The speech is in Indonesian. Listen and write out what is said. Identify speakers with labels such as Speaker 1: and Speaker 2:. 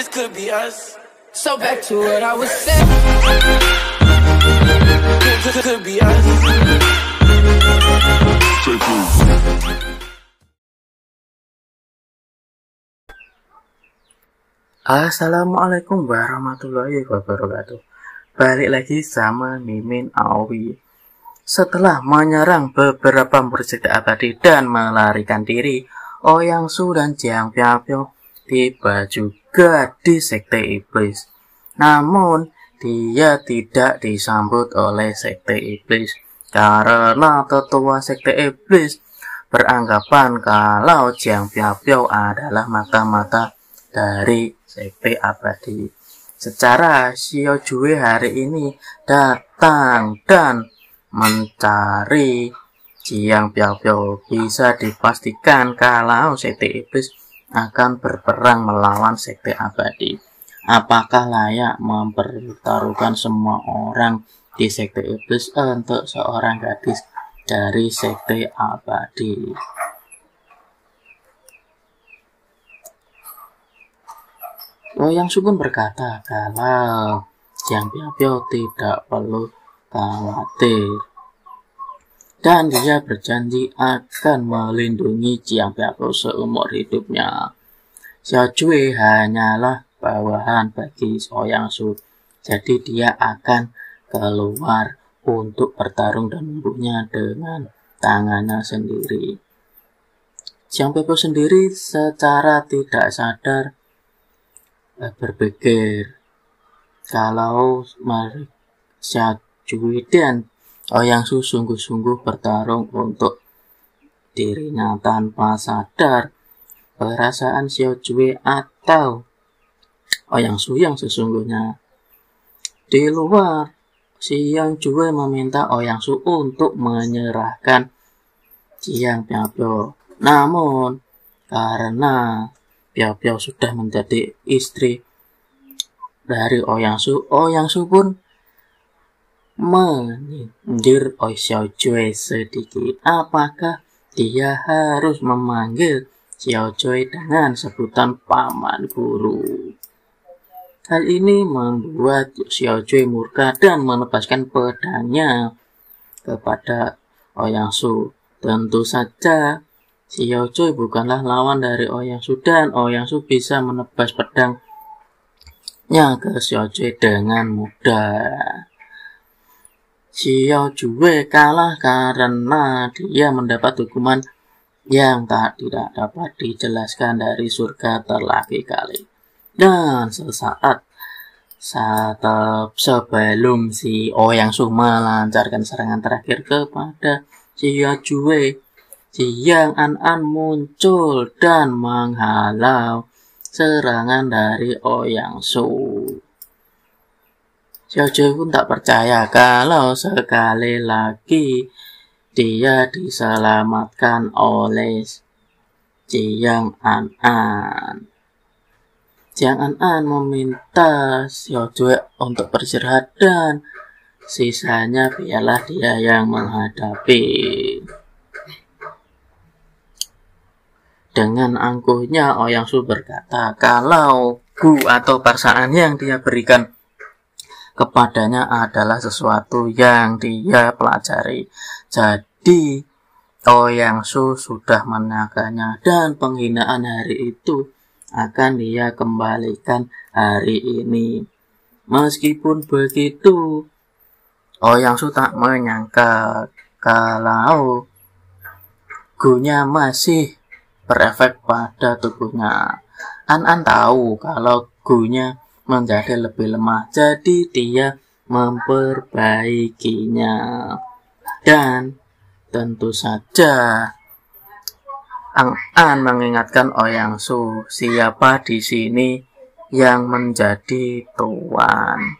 Speaker 1: this could be us. So back to what I was saying. Could, could, be us.
Speaker 2: Assalamualaikum warahmatullahi wabarakatuh Balik lagi sama Mimin Awi Setelah menyerang beberapa murid abadi dan melarikan diri Oyang Su dan Jiang Piao tiba juga di Sekte Iblis. Namun dia tidak disambut oleh Sekte Iblis. Karena tetua Sekte Iblis beranggapan kalau Jiang Piao adalah mata-mata dari Sekte Abadi. Secara Xiao Jue hari ini datang dan mencari Jiang Piao bisa dipastikan kalau Sekte Iblis akan berperang melawan Sekte Abadi. Apakah layak mempertaruhkan semua orang di Sekte Iblis untuk seorang gadis dari Sekte Abadi? Loyang Sukun berkata kalau Jiang Piao tidak perlu khawatir dan dia berjanji akan melindungi Jiang Piao seumur hidupnya. Xiao Jue hanyalah bawahan bagi Ouyang Su, jadi dia akan keluar untuk bertarung dan membunuhnya dengan tangannya sendiri. Jiang Piao sendiri secara tidak sadar berpikir kalau Malaysia Jui dan Oyang Su sungguh-sungguh bertarung untuk dirinya tanpa sadar perasaan Xiao Jui atau Oyang Su yang sesungguhnya di luar Xiang Jui meminta Oyang Su untuk menyerahkan Jiang Piao namun karena Piao Piao sudah menjadi istri dari Ouyang Su. Ouyang Su pun menyindir Oi Xiao Jue sedikit. Apakah dia harus memanggil Xiao Jue dengan sebutan paman guru? Hal ini membuat Xiao Jue murka dan menebaskan pedangnya kepada Ouyang Su. Tentu saja Xiao Choi bukanlah lawan dari Ouyang Su dan Ouyang Su bisa menebas pedangnya ke Xiao Choi dengan mudah. Xiao Jue kalah karena dia mendapat hukuman yang tak tidak dapat dijelaskan dari surga terlebih kali. Dan sesaat saat sebelum si Ouyang Su melancarkan serangan terakhir kepada Xiao Jue, Jiang An-an muncul dan menghalau serangan dari Ouyang Su. Jue pun tak percaya kalau sekali lagi dia diselamatkan oleh Jiang An-an. Jiang An-an meminta Xiao Jue untuk beristirahat dan sisanya biarlah dia yang menghadapi. Dengan angkuhnya Oyang Su berkata kalau gu atau parsaan yang dia berikan kepadanya adalah sesuatu yang dia pelajari. Jadi Oyang Su sudah menaganya dan penghinaan hari itu akan dia kembalikan hari ini. Meskipun begitu, Oyang Su tak menyangka kalau gunya masih berefek pada tubuhnya. An-An tahu kalau gunya menjadi lebih lemah, jadi dia memperbaikinya. Dan tentu saja Ang-An mengingatkan Oyang Su siapa di sini yang menjadi tuan.